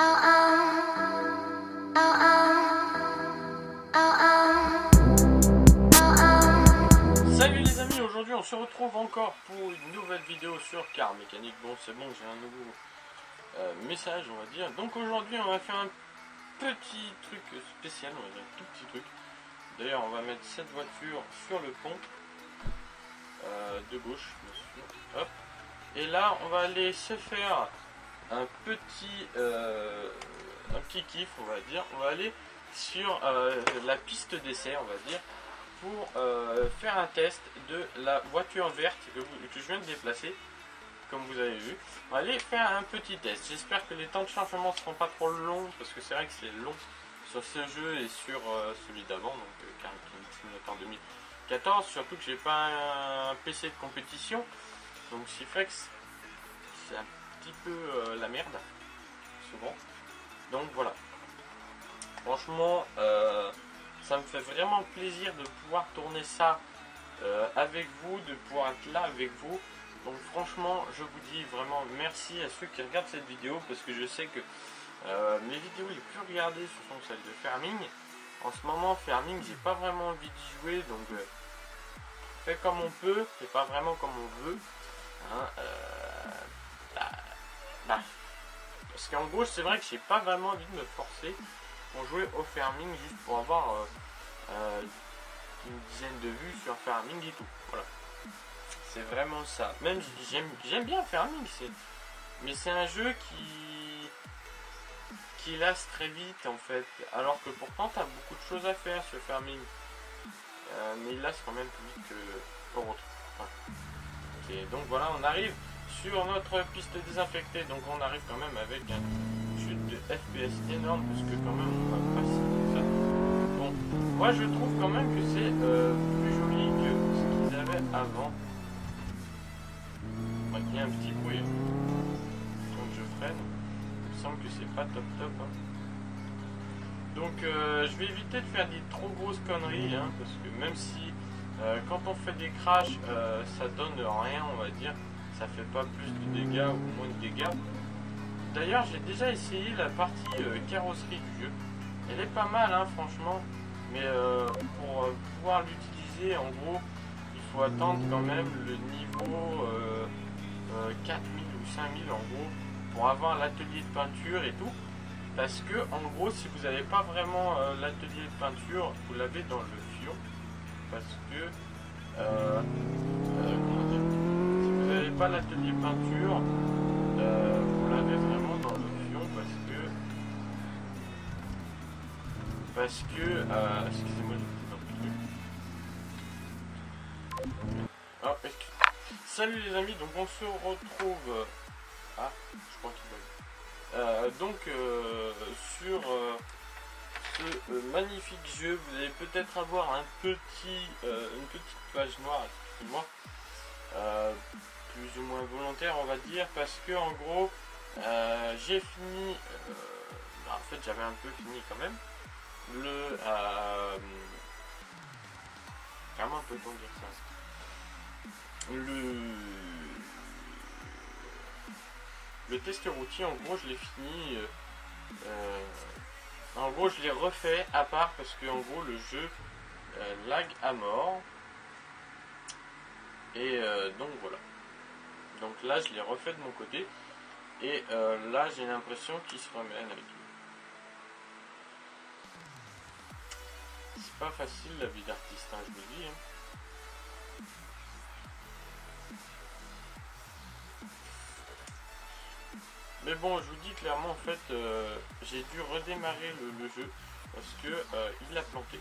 Salut les amis, aujourd'hui on se retrouve encore pour une nouvelle vidéo sur car mécanique. Bon c'est bon, j'ai un nouveau euh, message on va dire. Donc aujourd'hui on va faire un petit truc spécial, on va dire un tout petit truc. D'ailleurs on va mettre cette voiture sur le pont euh, de gauche, Hop. Et là on va aller se faire un petit, euh, un petit kiff on va dire. On va aller sur la piste d'essai on va dire pour euh, faire un test de la voiture verte que, je viens de déplacer, comme vous avez vu. On va aller faire un petit test. J'espère que les temps de chargement seront pas trop longs, parce que c'est vrai que c'est long sur ce jeu et sur euh, celui d'avant, donc euh, Simulator 2014. Surtout que j'ai pas un, PC de compétition, donc c'est un petit peu euh, la merde, souvent. Donc voilà. Franchement, ça me fait vraiment plaisir de pouvoir tourner ça euh, avec vous, de pouvoir être là avec vous. Donc franchement, je vous dis vraiment merci à ceux qui regardent cette vidéo parce que je sais que euh, mes vidéos les plus regardées ce sont celles de Farming. En ce moment, Farming, j'ai pas vraiment envie d'y jouer, donc euh, fait comme on peut, c'est pas vraiment comme on veut. Hein, Parce qu'en gros, c'est vrai que j'ai pas vraiment envie de me forcer pour jouer au farming juste pour avoir euh, euh, une dizaine de vues sur farming et tout. Voilà. C'est vraiment ça. Même j'aime bien farming, mais c'est un jeu qui qui lasse très vite en fait. Alors que pourtant t'as beaucoup de choses à faire sur farming. Euh, mais il lasse quand même plus vite que pour autre. donc voilà, on arrive sur notre piste désinfectée. Donc on arrive quand même avec un FPS énorme parce que quand même on va passer ça. Bon, moi je trouve quand même que c'est euh, plus joli que ce qu'ils avaient avant. il y a un petit bruit. Donc je freine. Il me semble que c'est pas top top. Hein. Donc euh, je vais éviter de faire des trop grosses conneries hein, parce que même si euh, quand on fait des crashs ça donne rien on va dire, ça fait pas plus de dégâts ou moins de dégâts. D'ailleurs, j'ai déjà essayé la partie euh, carrosserie du jeu. Elle est pas mal, hein, franchement. Mais euh, pour euh, pouvoir l'utiliser, en gros, il faut attendre quand même le niveau 4000 ou 5000 en gros pour avoir l'atelier de peinture et tout. Parce que, en gros, si vous n'avez pas vraiment l'atelier de peinture, vous l'avez dans le fion. Parce que, pas l'atelier peinture, vous l'avez vraiment parce que... Euh, excusez-moi, oh, Salut les amis, donc on se retrouve... Euh, ah, je crois qu'il. Euh, donc, euh, sur ce magnifique jeu, vous allez peut-être avoir un petit, une petite page noire, excusez-moi, plus ou moins volontaire, on va dire, parce que en gros, j'ai fini... Bah, en fait, j'avais un peu fini quand même le... Euh, comment peut-on dire ça? Le... Le test routier, en gros, je l'ai fini... Euh, euh, en gros, je l'ai refait à part parce que, en gros, le jeu lag à mort. Et donc, voilà. Donc là, je l'ai refait de mon côté. Et là, j'ai l'impression qu'il se remet avec C'est pas facile la vie d'artiste, hein, je vous dis. Hein. Mais bon, je vous dis clairement, en fait, euh, j'ai dû redémarrer le, jeu parce que euh, il l'a planté.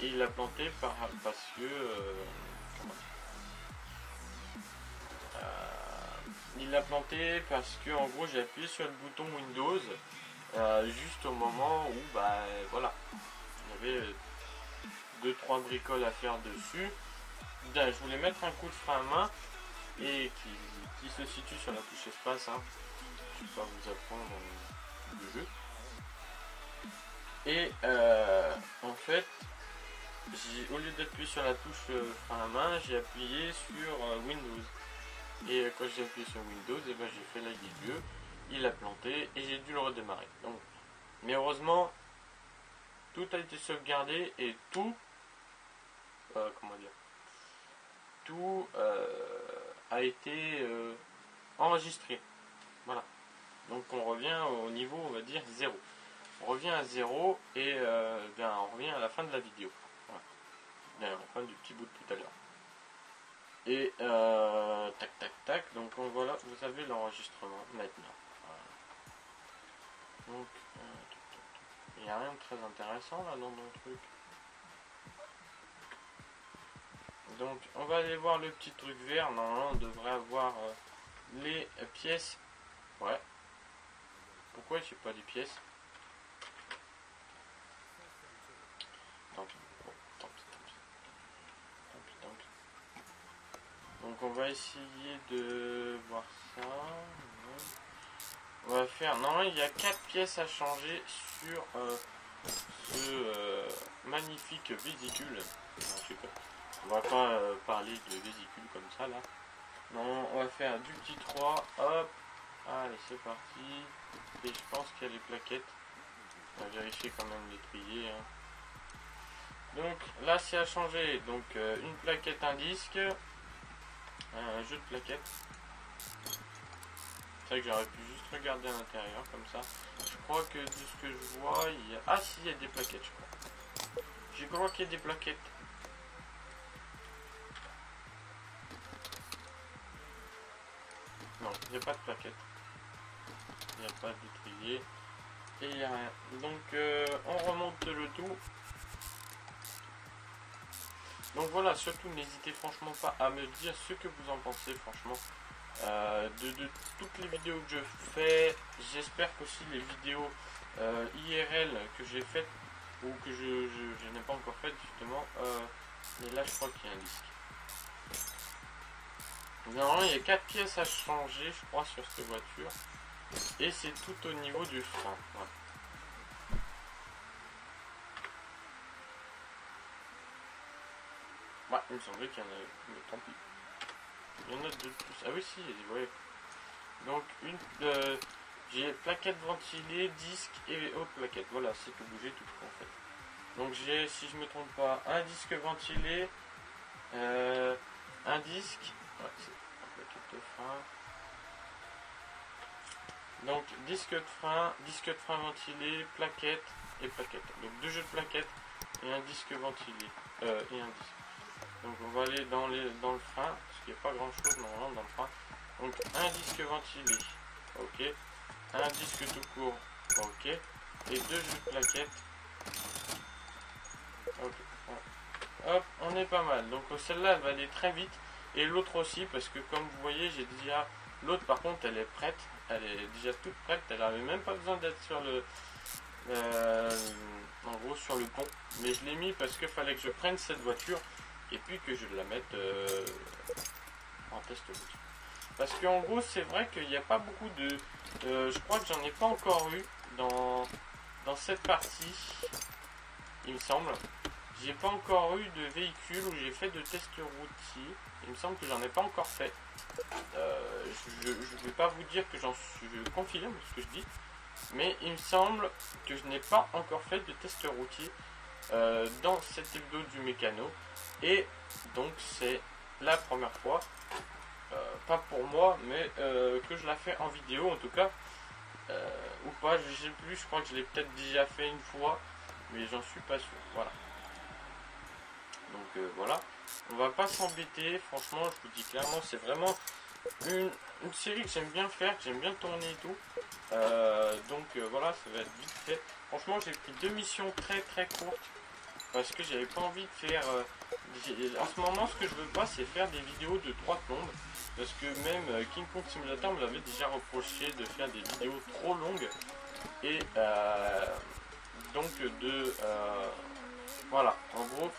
Et il l'a planté par, parce que... Euh, il l'a planté parce que en gros j'ai appuyé sur le bouton Windows juste au moment où bah voilà j'avais 2-3 bricoles à faire dessus. je voulais mettre un coup de frein à main et qui, se situe sur la touche espace. Hein. Je vais pas vous apprendre le jeu. Et euh, en fait, au lieu d'appuyer sur la touche euh, frein à main, j'ai appuyé sur euh, Windows. Et quand j'ai appuyé sur Windows, et eh ben, j'ai fait la guidure. il a planté et j'ai dû le redémarrer. Donc, mais heureusement, tout a été sauvegardé et tout, euh, comment dire, tout a été enregistré. Voilà. Donc on revient au niveau, on va dire, zéro. On revient à zéro et bien, on revient à la fin de la vidéo. Voilà. Enfin du petit bout de tout à l'heure. Et euh, tac tac tac, donc voilà, vous avez l'enregistrement maintenant. Donc, euh, il n'y a rien de très intéressant là dans mon truc. Donc, on va aller voir le petit truc vert. Normalement, on devrait avoir euh, les pièces. Ouais. Pourquoi je sais pas des pièces? Donc on va essayer de voir ça. On va faire. Non, il y a quatre pièces à changer sur euh, ce euh, magnifique vésicule. On va pas euh, parler de vésicule comme ça là. Non, on va faire du petit 3. Hop. Allez, c'est parti. Et je pense qu'il y a les plaquettes. On va vérifier quand même les trier. Hein. Donc là, c'est à changer. Donc une plaquette, un disque un jeu de plaquettes. C'est vrai que j'aurais pu juste regarder à l'intérieur comme ça. Je crois que de ce que je vois, il y a... Ah si, il y a des plaquettes, je crois. Je crois des plaquettes. Non, il n'y a pas de plaquettes. Il n'y a pas d'étrier. Et il n'y a rien. Donc euh, on remonte le tout. Donc voilà, surtout n'hésitez franchement pas à me dire ce que vous en pensez franchement euh, de, toutes les vidéos que je fais. J'espère qu'aussi les vidéos euh, IRL que j'ai faites ou que je, n'ai pas encore faites justement. Euh, mais là je crois qu'il y a un disque. Normalement il y a 4 pièces à changer je crois sur cette voiture. Et c'est tout au niveau du frein. Il me semblait qu'il y en avait, mais tant pis. Il y en a deux plus. Ah oui, si, ouais. Donc, une, euh, j'ai plaquette ventilée, disque et autre plaquette. Voilà, c'est tout bougé, tout en fait. Donc, j'ai, si je me trompe pas, un disque ventilé, euh, un disque, ouais, c'est plaquette de frein. Donc, disque de frein, disque de frein ventilé, plaquette et plaquette. Donc, deux jeux de plaquettes et un disque ventilé. Euh, et un disque. Donc on va aller dans, les, dans le frein, parce qu'il n'y a pas grand chose normalement dans le frein. Donc un disque ventilé, ok. Un disque tout court, ok. Et deux jeux de plaquettes. Ok. Hop, on est pas mal. Donc celle-là, elle va aller très vite. Et l'autre aussi, parce que comme vous voyez, j'ai déjà... L'autre par contre, elle est prête. Elle est déjà toute prête. Elle n'avait même pas besoin d'être sur le... Euh, en gros sur le pont. Mais je l'ai mis parce qu'il fallait que je prenne cette voiture et puis que je la mette euh, en test Parce qu'en gros, c'est vrai qu'il n'y a pas beaucoup de... Euh, je crois que j'en ai pas encore eu dans, dans cette partie, il me semble. J'ai pas encore eu de véhicule où j'ai fait de test routier. Il me semble que j'en ai pas encore fait. Euh, je ne vais pas vous dire que j'en suis... Je ce que je dis. Mais il me semble que je n'ai pas encore fait de test routier dans cette hebdo du mécano. Et donc c'est la première fois, euh, pas pour moi, mais euh, que je la fais en vidéo en tout cas. Euh, ou pas, je sais plus, je crois que je l'ai peut-être déjà fait une fois, mais j'en suis pas sûr. Voilà. Donc voilà, on va pas s'embêter, franchement, je vous dis clairement, c'est vraiment une, série que j'aime bien faire, que j'aime bien tourner et tout. donc voilà, ça va être vite fait. Franchement, j'ai pris deux missions très très courtes parce que j'avais pas envie de faire en ce moment, ce que je veux pas, c'est faire des vidéos de 3 plombes. Parce que même euh, King Kong Simulator me l'avait déjà reproché de faire des vidéos trop longues. Et euh, donc de... Euh, voilà, en gros,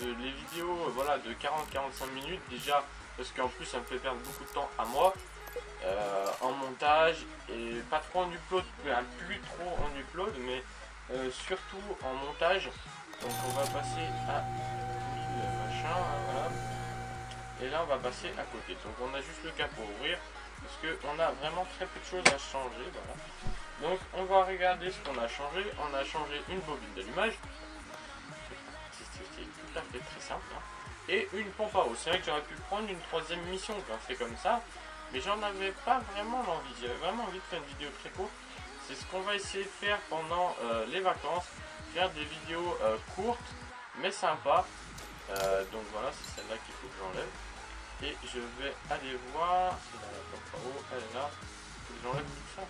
les vidéos voilà, de 40-45 minutes, déjà, parce qu'en plus ça me fait perdre beaucoup de temps à moi. en montage et pas trop en upload, plus trop en upload, mais surtout en montage. Donc on va passer à Et là on va passer à côté. Donc on a juste le capot à ouvrir. parce qu'on a vraiment très peu de choses à changer. Donc on va regarder ce qu'on a changé. On a changé une bobine d'allumage. C'est tout à fait très simple. Hein. Et une pompe à eau. C'est vrai que j'aurais pu prendre une troisième mission quand fait comme ça. Mais j'en avais pas vraiment l'envie. J'avais vraiment envie de faire une vidéo très courte. C'est ce qu'on va essayer de faire pendant euh, les vacances. Faire des vidéos euh, courtes mais sympas. Euh, c'est celle-là qu'il faut que j'enlève. Et je vais aller voir. La à eau, elle est là. J'enlève tout ça.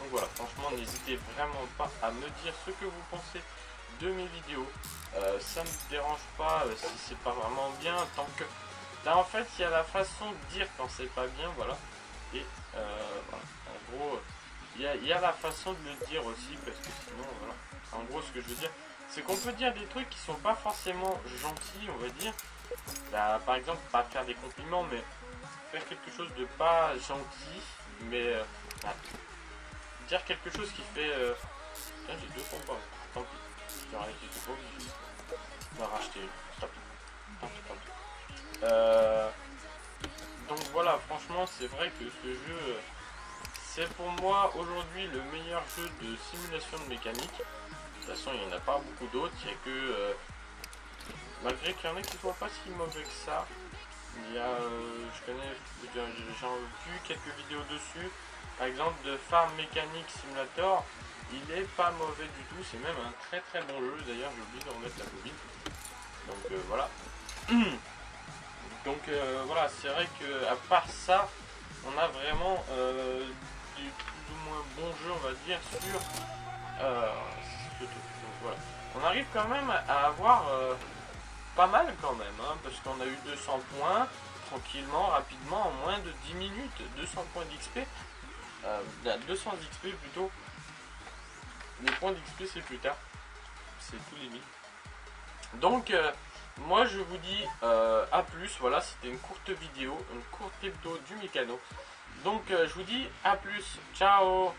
Donc voilà, franchement, n'hésitez vraiment pas à me dire ce que vous pensez de mes vidéos. Euh, ça ne me dérange pas euh, si c'est pas vraiment bien, tant que... Là, en fait, il y a la façon de dire quand c'est pas bien, voilà. Et euh, en gros, il y, a, la façon de le dire aussi, parce que sinon, voilà. En gros, ce que je veux dire, c'est qu'on peut dire des trucs qui sont pas forcément gentils, on va dire. Bah, par exemple, pas faire des compliments, mais faire quelque chose de pas gentil, mais bah, dire quelque chose qui fait... Tiens, j'ai deux pompes, tant pis. racheter euh, donc voilà, franchement, c'est vrai que ce jeu, c'est pour moi aujourd'hui le meilleur jeu de simulation de mécanique. Toute façon, il n'y en a pas beaucoup d'autres. Il y a que, euh, malgré qu'il y en a qui ne soient pas si mauvais que ça, il y a, euh, je connais, j'ai vu quelques vidéos dessus. Par exemple, de Farm Mechanic Simulator, il est pas mauvais du tout, c'est même un très très bon jeu. D'ailleurs, j'ai oublié de remettre la bobine. Donc euh, voilà. Donc voilà, c'est vrai que à part ça, on a vraiment du plus ou moins bon jeu, on va dire, sur On arrive quand même à avoir pas mal quand même, hein, parce qu'on a eu 200 points tranquillement, rapidement, en moins de 10 minutes, 200 points d'XP. 200 XP plutôt. Les points d'XP c'est plus tard. C'est tout limite. Donc euh, moi je vous dis euh, à plus. Voilà c'était une courte vidéo, une courte hebdo du mécano. Donc euh, je vous dis à plus. Ciao